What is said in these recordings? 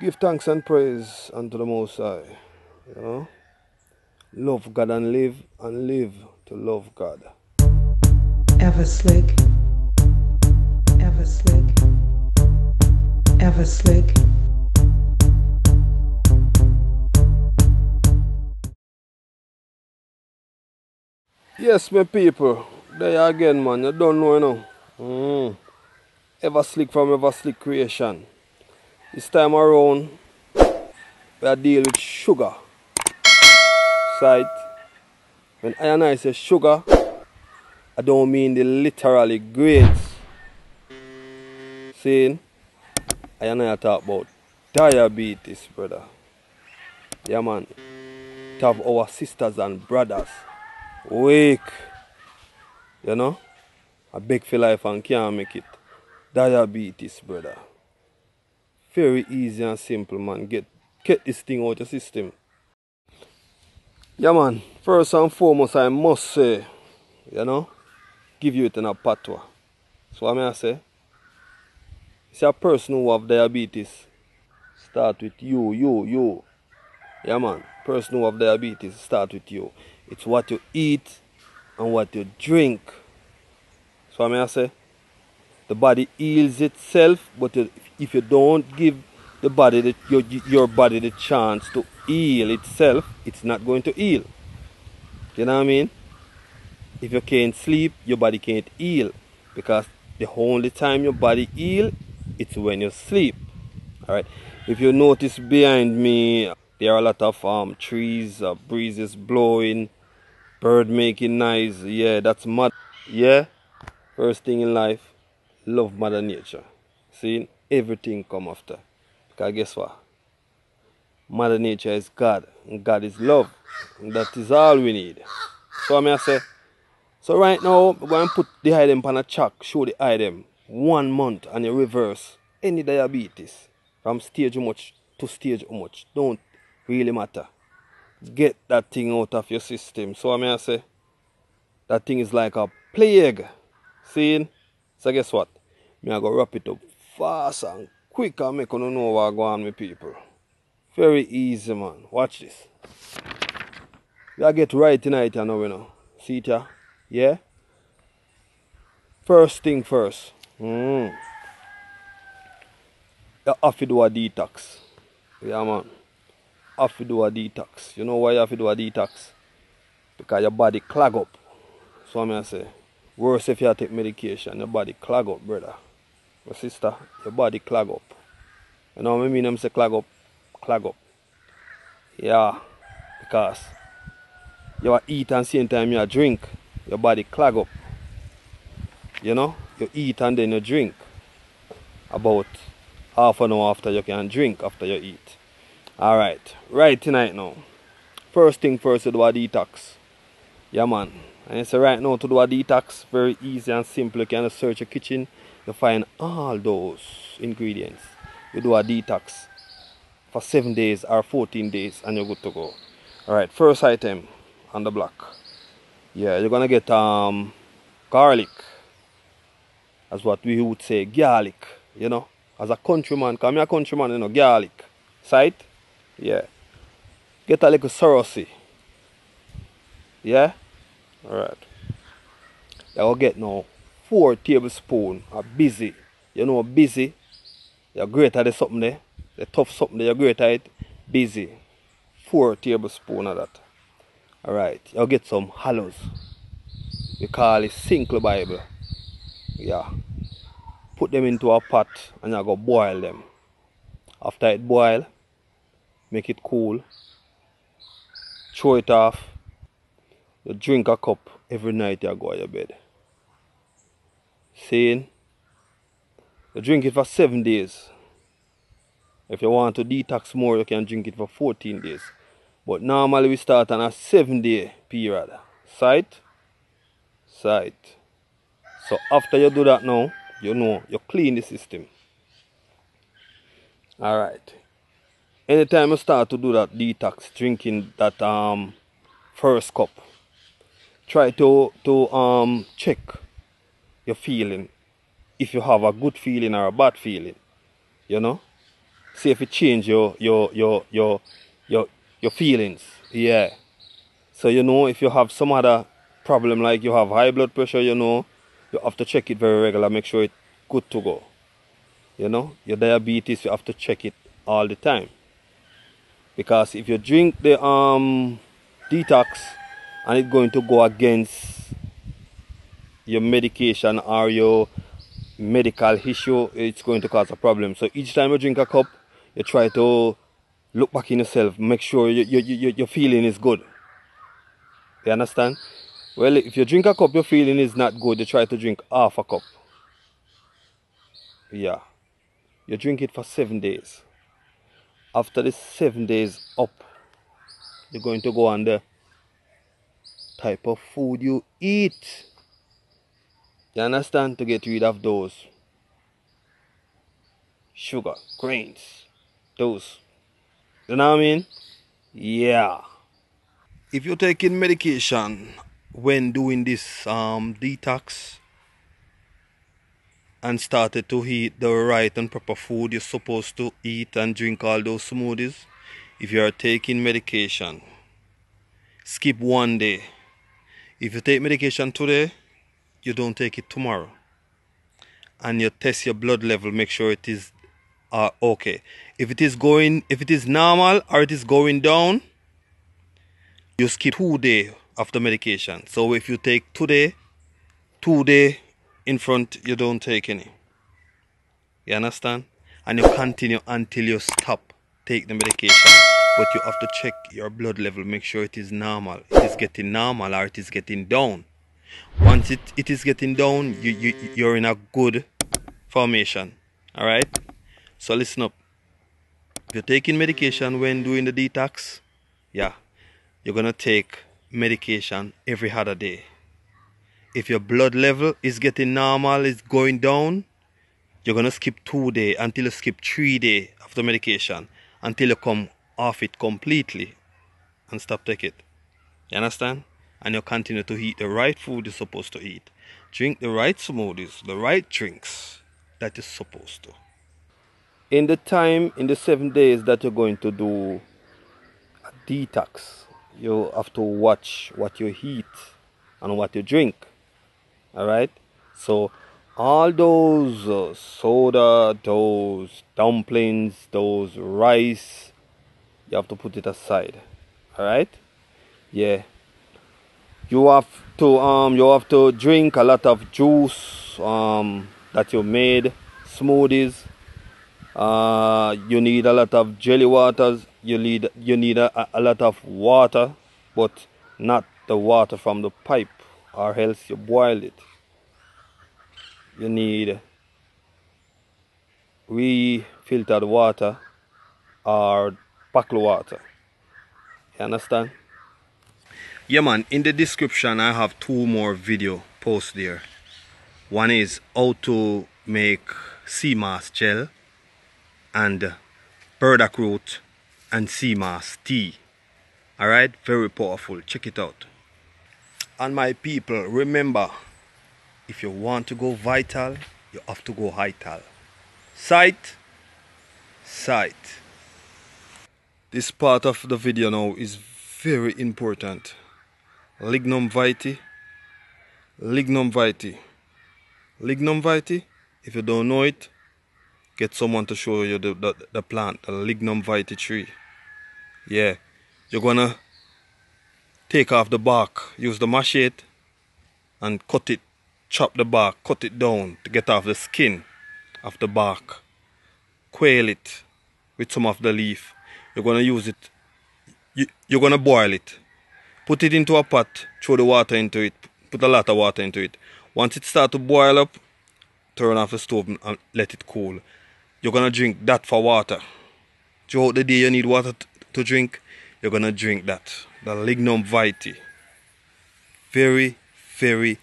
Give thanks and praise unto the Most High. You know? Love God and live, and live to love God. Evah Slick. Evah Slick. Evah Slick. Yes, my people. There again, man. You don't know, you know. Mm. Evah Slick from Evah Slick Creation. This time around, we are dealing with sugar. Sight. When I and I say sugar, I don't mean the literally grains. Saying, I and I talk about diabetes, brother. Yeah, man. To have our sisters and brothers wake. You know? I beg for life and can't make it. Diabetes, brother. Very easy and simple, man. Get get this thing out your system. Yeah, man. First and foremost, I must say, you know, give you it in a patwa. So what may I say? See a person who have diabetes, start with you, you, you. Yeah, man. Person who have diabetes, start with you. It's what you eat and what you drink. So what may I say? The body heals itself, but if you don't give the body the, your, your body the chance to heal itself, it's not going to heal. You know what I mean? If you can't sleep, your body can't heal because the only time your body heal, it's when you sleep. All right. If you notice behind me, there are a lot of um, trees, uh, breezes blowing, bird making noise. Yeah, that's mud. Yeah. First thing in life, love Mother Nature. See, everything come after. Because guess what? Mother Nature is God, and God is love. And that is all we need. So I may say, so right now, we're going to put the item on a chalk, show the item one month and you reverse any diabetes from stage much to stage much. Don't really matter. Get that thing out of your system. So I may say, that thing is like a plague. See? So guess what? Me I go wrap it up fast and quick and make you know what go on with people. Very easy man. Watch this. You get right tonight you know, you know. See it? Yeah? First thing first. Mm. You have to do a detox. Yeah man. Have to do a detox. You know why you have to do a detox? Because your body clog up. So I'm say. Worse if you take medication, your body clog up, brother. Sister, your body clog up. You know what I mean? I'm say clog up, clog up. Yeah, because you are eat and same time you are drink, your body clog up. You know, you eat and then you drink. About half an hour after you can drink after you eat. Alright, right tonight now. First thing first, you do a detox. Yeah, man. And so right now to do a detox, very easy and simple. You can search your kitchen, you find all those ingredients. You do a detox for 7 days or 14 days and you're good to go. Alright, first item on the block. Yeah, you're gonna get um garlic. That's what we would say, garlic, you know. As a countryman, come here countryman, you know, garlic. Sight? Yeah. Get a little cerasee. Yeah? Alright. You will get now four tablespoon of bissy. You know bissy. You grate the something there. The tough something there, you grate it. Bissy. Four tablespoon of that. Alright. You'll get some aloes. We call it sinkle bible. Yeah. Put them into a pot and you go boil them. After it boil, make it cool. Throw it off you drink a cup every night you go to your bed. Saying you drink it for seven days. If you want to detox more, you can drink it for 14 days. But normally we start on a seven day period. Sight? Sight. So after you do that now, you know you clean the system. Alright. Anytime you start to do that detox, drinking that um first cup, try to to um check your feeling if you have a good feeling or a bad feeling you know see if it change your your your your your your feelings. Yeah. So you know if you have some other problem like you have high blood pressure, you know, you have to check it very regular, make sure it's good to go. You know, your diabetes you have to check it all the time. Because if you drink the um detox and it's going to go against your medication or your medical issue, it's going to cause a problem. So each time you drink a cup, you try to look back in yourself, make sure you, you, you, your feeling is good. You understand? Well, if you drink a cup, your feeling is not good, you try to drink half a cup. Yeah. You drink it for seven days. After the seven days up, you're going to go the type of food you eat. You understand? To get rid of those sugar, grains, those. You know what I mean? Yeah. If you're taking medication when doing this um, detox and started to eat the right and proper food you're supposed to eat and drink all those smoothies, if you are taking medication, skip one day. If you take medication today, you don't take it tomorrow. And you test your blood level, make sure it is uh, okay. If it is going, if it is normal or it is going down, you skip two day after medication. So if you take today, two day in front, you don't take any. You understand? And you continue until you stop take the medication. But you have to check your blood level, make sure it is normal. It is getting normal or it is getting down. Once it, it is getting down, you, you you're in a good formation. Alright? So listen up. If you're taking medication when doing the detox, yeah, you're gonna take medication every other day. If your blood level is getting normal, is going down, you're gonna skip two day until you skip three day after medication until you come off it completely and stop taking it. You understand? And you continue to eat the right food you're supposed to eat. Drink the right smoothies, the right drinks that you're supposed to. In the time, in the seven days that you're going to do a detox, you have to watch what you eat and what you drink. All right. So all those uh, soda, those dumplings, those rice, you have to put it aside. All right. Yeah. You have to um you have to drink a lot of juice um that you made, smoothies. Uh, you need a lot of jelly waters. You need you need a, a lot of water, but not the water from the pipe, or else you boil it. You need refiltered water or bottled water. You understand? Yeah man, in the description I have two more video posts there. One is how to make sea moss gel and burdock root and sea moss tea. Alright, very powerful. Check it out. And my people, remember if you want to go vital, you have to go vital. Sight, sight. This part of the video now is very important. Lignum vitae, lignum vitae, lignum vitae. If you don't know it, get someone to show you the, the, the plant, the lignum vitae tree. Yeah, you're gonna take off the bark, use the machete and cut it, chop the bark, cut it down to get off the skin of the bark. Quail it with some of the leaf. You're gonna use it, you, you're gonna boil it. Put it into a pot, throw the water into it, put a lot of water into it. Once it start to boil up, turn off the stove and let it cool. You're gonna drink that for water. Throughout the day you need water to drink, you're gonna drink that. The lignum vitae. Very, very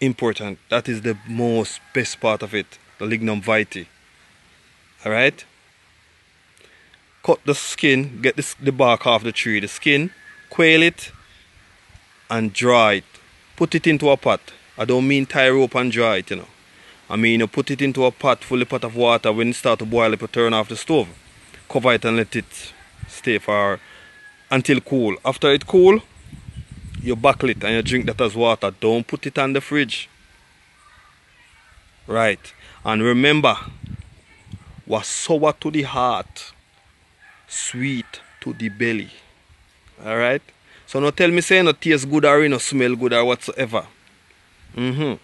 important. That is the most best part of it. The lignum vitae. Alright? Cut the skin, get the bark off the tree, the skin, quail it, and dry it. Put it into a pot. I don't mean tie rope and dry it, you know. I mean, you put it into a pot, full of pot of water. When it start to boil, you turn off the stove. Cover it and let it stay for until cool. After it cool, you buckle it and you drink that as water. Don't put it on the fridge. Right. And remember, was sour to the heart, sweet to the belly. Alright? So no tell me say no taste good or no smell good or whatsoever. Mm-hmm.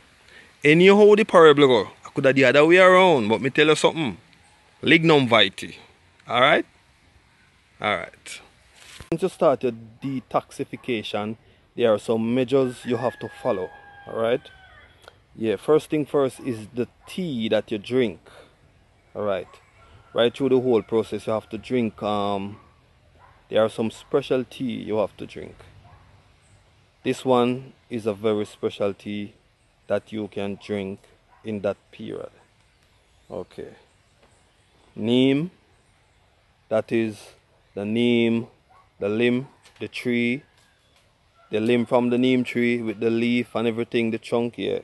Anyhow the parable go, I could have the other way around, but me tell you something. Lignum vitae. Alright? Alright. Once you start your detoxification, there are some measures you have to follow. Alright? Yeah, first thing first is the tea that you drink. Alright. Right through the whole process you have to drink um there are some special tea you have to drink. This one is a very special tea that you can drink in that period. Okay. Neem, that is the neem, the limb, the tree, the limb from the neem tree with the leaf and everything, the chunk here.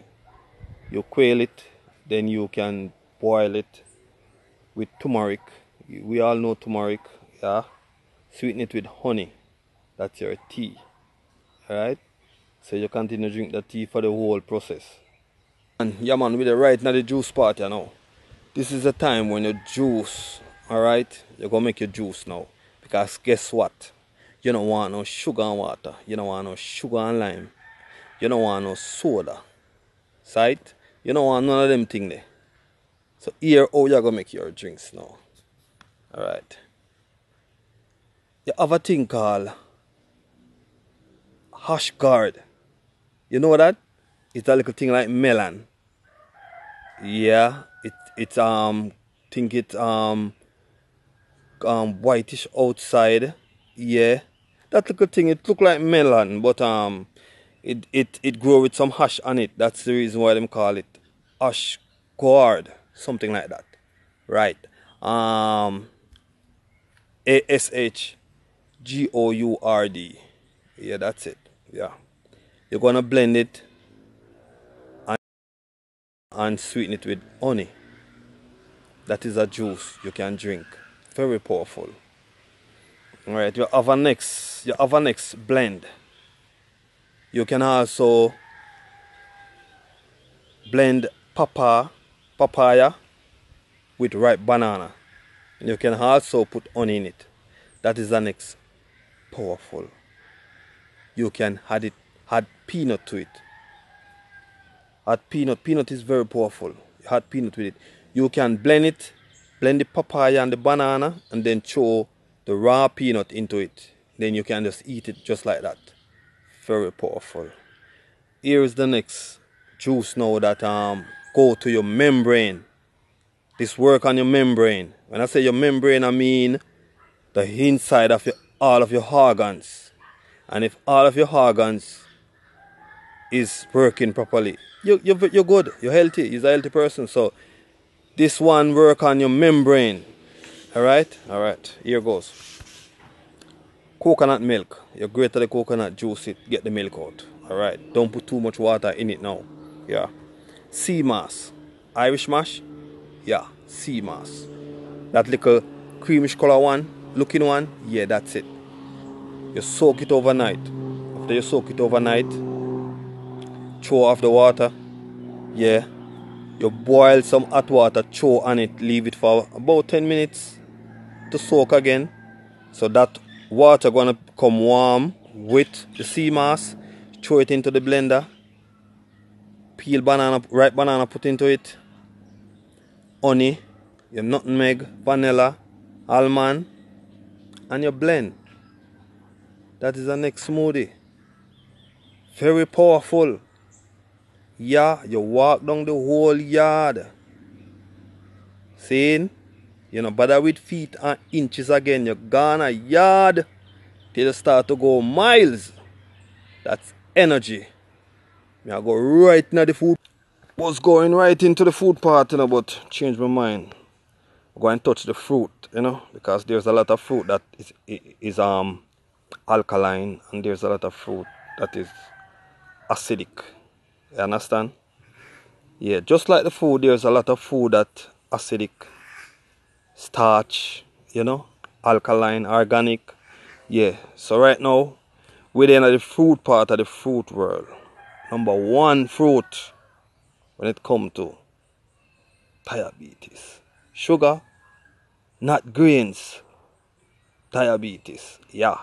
You quail it, then you can boil it with turmeric. We all know turmeric, yeah sweeten it with honey. That's your tea. Alright? So you continue to drink the tea for the whole process. And yeah man, with the right now the juice part you know. This is the time when you juice, alright? You're gonna make your juice now. Because guess what? You don't want no sugar and water. You don't want no sugar and lime. You don't want no soda. Sight? You don't want none of them thing there. So here how you're gonna make your drinks now. Alright you have a thing called hash guard. You know that? It's a little thing like melon. Yeah, it it's um think it um um whitish outside. Yeah. That little thing it look like melon, but um it it it grow with some hash on it. That's the reason why them call it hash guard, something like that. Right. Um ASH G O U R D. Yeah, that's it. Yeah. You're gonna blend it and, and sweeten it with honey. That is a juice you can drink. Very powerful. Alright, your a next you have a next blend. You can also blend papa papaya with ripe banana. And you can also put honey in it. That is the next powerful. You can add it, add peanut to it. Add peanut. Peanut is very powerful. Add peanut with it. You can blend it, blend the papaya and the banana, and then throw the raw peanut into it. Then you can just eat it just like that. Very powerful. Here is the next juice now that um go to your membrane. This work on your membrane. When I say your membrane, I mean the inside of your all of your organs. And if all of your organs is working properly, you, you, you're good, you're healthy, you're a healthy person. So this one work on your membrane. Alright? Alright, here goes. Coconut milk. You grate the coconut, juice it, get the milk out. Alright, don't put too much water in it now. Yeah. Sea moss. Irish moss? Yeah, sea moss. That little creamish color one looking one, yeah, that's it. You soak it overnight. After you soak it overnight, throw off the water, yeah. You boil some hot water, throw on it, leave it for about 10 minutes to soak again. So that water gonna come warm with the sea moss. Throw it into the blender. Peel banana, ripe banana, put into it. Honey, your nutmeg, vanilla, almond, and your blend. That is the next smoothie. Very powerful. Yeah, you walk down the whole yard. Seeing? You know, bother with feet and inches again. You're gone a yard till you start to go miles. That's energy. Me I go right into the food. Was going right into the food part, you know, but change my mind go and touch the fruit, you know, because there's a lot of fruit that is, is um alkaline and there's a lot of fruit that is acidic. You understand? Yeah, just like the food, there's a lot of food that acidic, starch, you know, alkaline, organic. Yeah, so right now, we're in the fruit part of the fruit world. Number one fruit when it comes to diabetes. Sugar, not grains, diabetes. Yeah.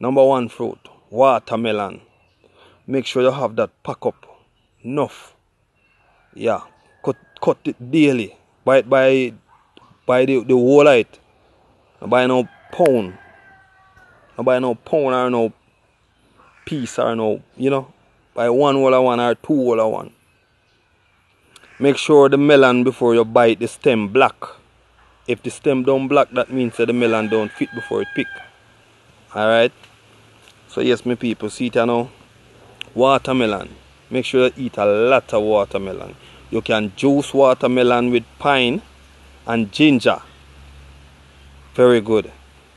Number one fruit, watermelon. Make sure you have that pack up. Enough. Yeah. Cut cut it daily. Buy it by by the, the whole light. Buy no pound. Buy no pound or no piece or no, you know. Buy one whole one or two whole one. Make sure the melon before you bite the stem black. If the stem don't black, that means that the melon don't fit before it pick. Alright? So yes, my people, see it now. Watermelon. Make sure you eat a lot of watermelon. You can juice watermelon with pine and ginger. Very good.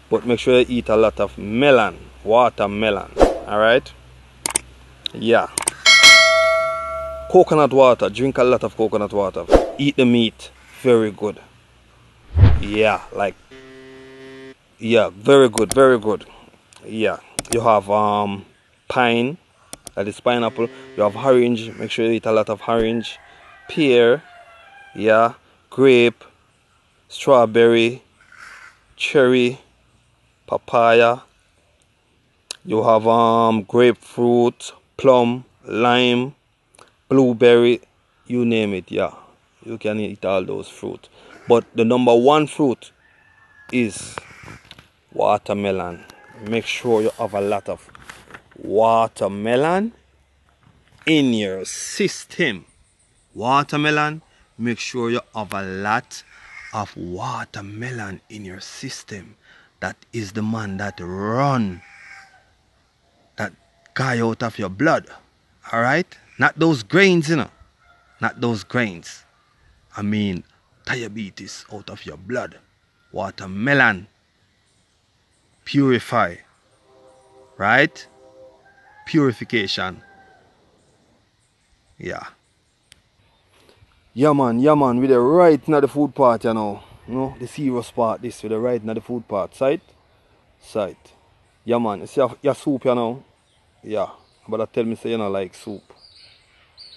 But make sure you eat a lot of melon. Watermelon. Alright? Yeah. Coconut water. Drink a lot of coconut water. Eat the meat. Very good. Yeah, like yeah, very good, very good. Yeah. You have um pine, that is pineapple. You have orange, make sure you eat a lot of orange. Pear, yeah, grape, strawberry, cherry, papaya. You have um grapefruit, plum, lime, blueberry, you name it, yeah. You can eat all those fruit. But the number one fruit is watermelon. Make sure you have a lot of watermelon in your system. Watermelon, make sure you have a lot of watermelon in your system. That is the man that run that guy out of your blood. Alright? Not those grains, you know. Not those grains. I mean diabetes out of your blood. Watermelon. Purify. Right? Purification. Yeah. Yeah man, yeah man, with the right now the food part, you know. You know, the serious part, this with the right now the food part. Sight? Sight. Yeah man, you see your, your soup, you know. Yeah. But I tell me say you don't like soup.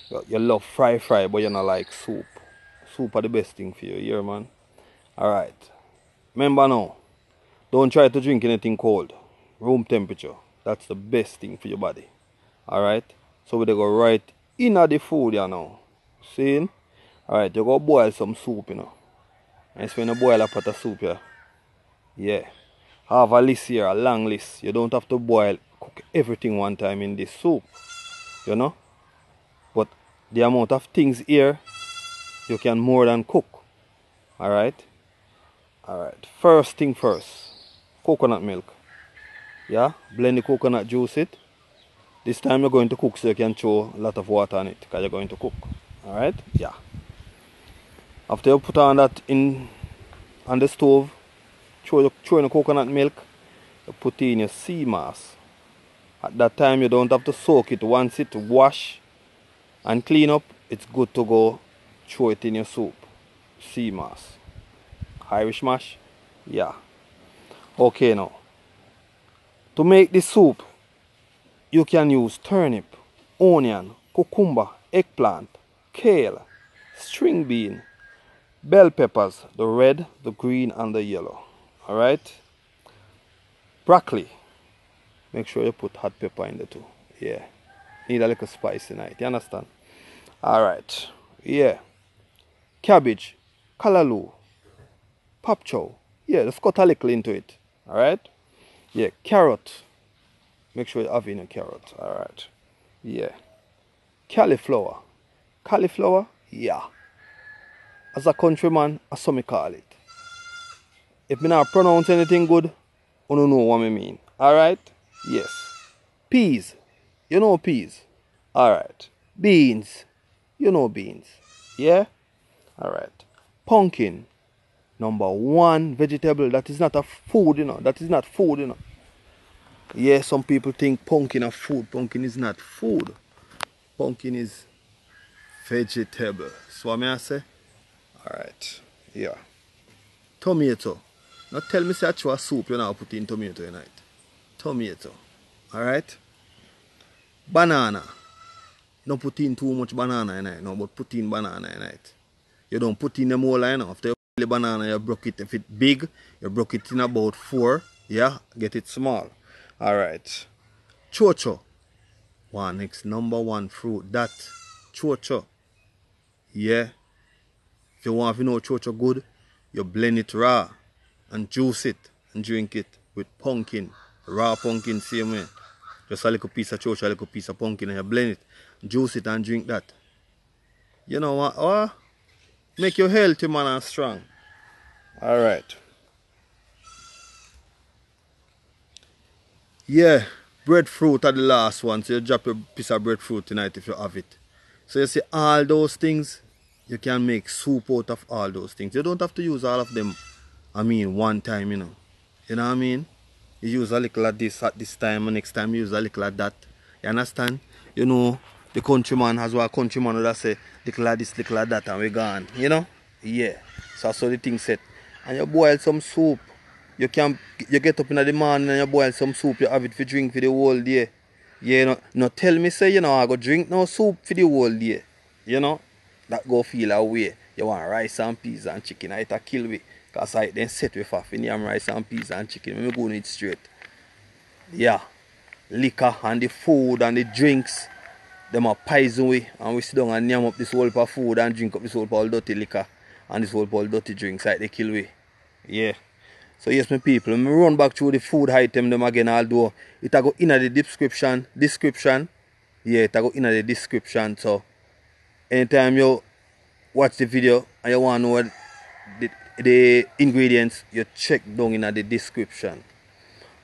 You, you love fry fry, but you don't like soup. Soup are the best thing for you, yeah man. Alright. Remember now, don't try to drink anything cold. Room temperature. That's the best thing for your body. Alright? So we go right in the food you know. See? Alright, you go boil some soup, you know. And it's when you boil a pot of soup here. Yeah. Have a list here, a long list. You don't have to boil, cook everything one time in this soup. You know? But the amount of things here, you can more than cook. Alright? Alright. First thing first. Coconut milk. Yeah? Blend the coconut juice it. This time you're going to cook so you can throw a lot of water on it because you're going to cook. Alright? Yeah. After you put on that in on the stove, throw, the, throw in the coconut milk, you put in your sea moss. At that time you don't have to soak it. Once it wash and clean up, it's good to go throw it in your soup. Sea moss. Irish moss? Yeah. Okay now. To make this soup, you can use turnip, onion, cucumber, eggplant, kale, string bean, bell peppers, the red, the green, and the yellow. Alright? Broccoli. Make sure you put hot pepper in the too. Yeah. Need a little spice it. You understand? Alright. Yeah. Cabbage, callaloo, pak choi. Yeah, just cut a little into it. Alright? Yeah, carrot. Make sure you have in a carrot. Alright. Yeah. Cauliflower. Cauliflower? Yeah. As a countryman, I saw me call it. If me not pronounce anything good, you don't know what I mean. Alright? Yes. Peas. You know peas. Alright. Beans. You know beans. Yeah? Alright. Pumpkin. Number one vegetable that is not a food, you know. That is not food, you know. Yeah, some people think pumpkin is food. Pumpkin is not food. Pumpkin is vegetable. So what me I say? Alright. Yeah. Tomato. Now tell me say actual soup you now put in tomato it. Tomato. Alright? Banana. Don't put in too much banana in it, no, but put in banana in it. You don't put in them whole line after you peel the banana, you broke it. If it big, you broke it in about four. Yeah, get it small. Alright. Chocho. One next number one fruit. That chocho. Yeah. If you want to know chocho good, you blend it raw and juice it and drink it with pumpkin. Raw pumpkin same way. Just a little piece of chocho, a little piece of pumpkin and you blend it, juice it and drink that. You know what? Oh, make you healthy man and strong. Alright. Yeah, breadfruit are the last one. So you drop your piece of breadfruit tonight if you have it. So you see all those things, you can make soup out of all those things. You don't have to use all of them, I mean, one time, you know. You know what I mean? You use a little of this at this time, and next time you use a little of that. You understand? You know, the countryman has what countryman would say, little of this, little of that, and we gone. You know? Yeah. So how the thing set. And you boil some soup. You can you get up in the morning and you boil some soup, you have it for drink for the whole day. Yeah, no, no tell me say, you know, I go drink no soup for the whole day. You know? That go feel away. You want rice and peas and chicken, I it kill me. Cause I then set with off in rice and peas and chicken. Let me go on it straight. Yeah. Liquor and the food and the drinks. Them are poison we and we sit down and yam up this whole of food and drink up this whole of dirty liquor and this whole of dirty drinks like they kill we. Yeah. So yes, my people, me run back through the food item them again, although it a go in the description, description. Yeah, it a go in the description. So anytime you watch the video and you want to know what the, the ingredients, you check down in the description.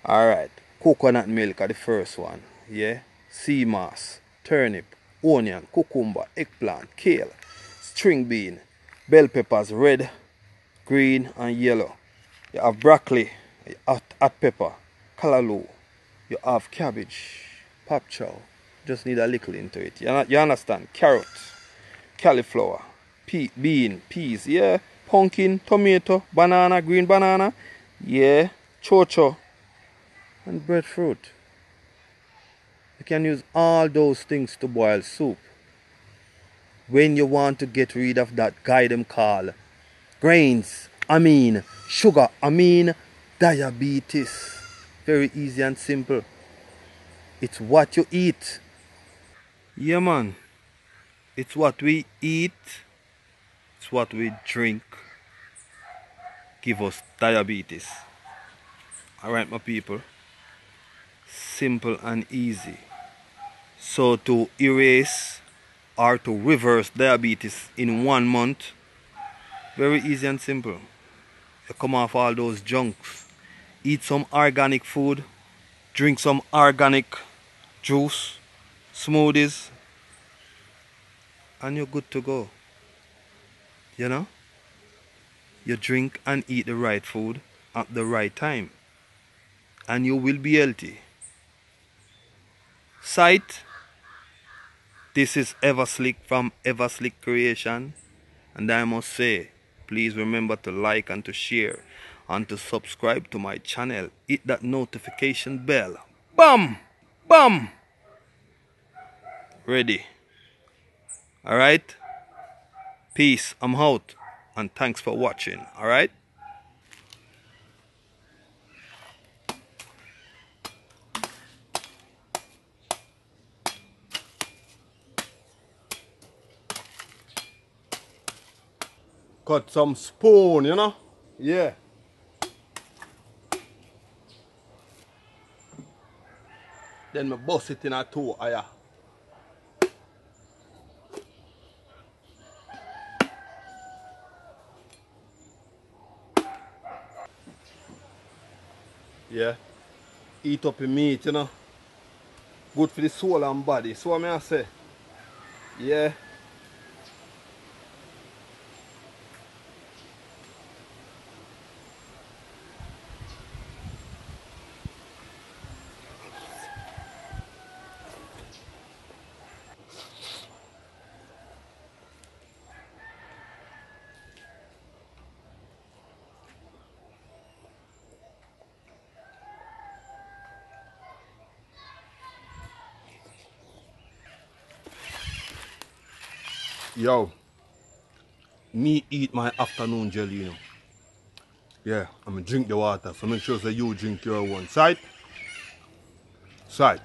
Alright, coconut milk are the first one. Yeah, sea moss, turnip, onion, cucumber, eggplant, kale, string bean, bell peppers, red, green, and yellow. You have broccoli, hot, hot pepper, callaloo. You have cabbage, pak choi. Just need a little into it. You, you understand? Carrot, cauliflower, pea, bean, peas, yeah. Pumpkin, tomato, banana, green banana, yeah. Chocho, and breadfruit. You can use all those things to boil soup. When you want to get rid of that guy them call grains, I mean sugar, I mean diabetes. Very easy and simple. It's what you eat. Yeah, man. It's what we eat. It's what we drink. Give us diabetes. Alright, my people. Simple and easy. So, to erase or to reverse diabetes in one month, very easy and simple. You come off all those junks. Eat some organic food drink some organic juice smoothies and you're good to go. You know? You drink and eat the right food at the right time. And you will be healthy. Sight this is Evah Slick from Evah Slick creation. And i must say please remember to like and to share. And to subscribe to my channel. Hit that notification bell. Bam! Bam! Ready. All right peace. I'm out. And thanks for watching. All cut some spoon, you know? Yeah. Then me bust it in a two aya. Ah, yeah. Eat up the meat, you know. Good for the soul and body. So what I say? Yeah. Yo, me eat my afternoon jelly, you know. Yeah, I'm gonna drink the water, so make sure that you drink your one. Side? Side.